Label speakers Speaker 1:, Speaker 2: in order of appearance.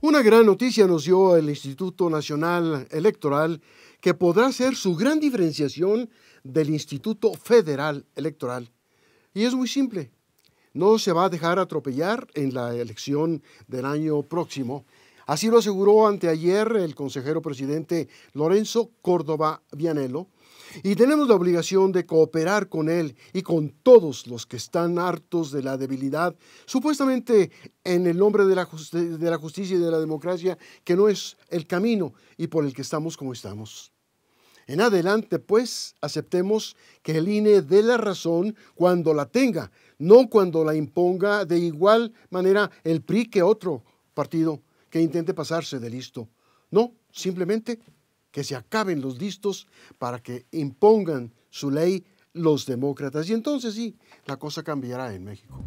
Speaker 1: Una gran noticia nos dio el Instituto Nacional Electoral que podrá ser su gran diferenciación del Instituto Federal Electoral. Y es muy simple. No se va a dejar atropellar en la elección del año próximo. Así lo aseguró anteayer el consejero presidente Lorenzo Córdoba Vianello, y tenemos la obligación de cooperar con Él y con todos los que están hartos de la debilidad, supuestamente en el nombre de la, justicia y de la democracia, que no es el camino y por el que estamos como estamos. En adelante, pues, aceptemos que el INE dé la razón cuando la tenga, no cuando la imponga de igual manera el PRI que otro partido que intente pasarse de listo. No, simplemente que se acaben los listos para que impongan su ley los demócratas. Y entonces sí, la cosa cambiará en México.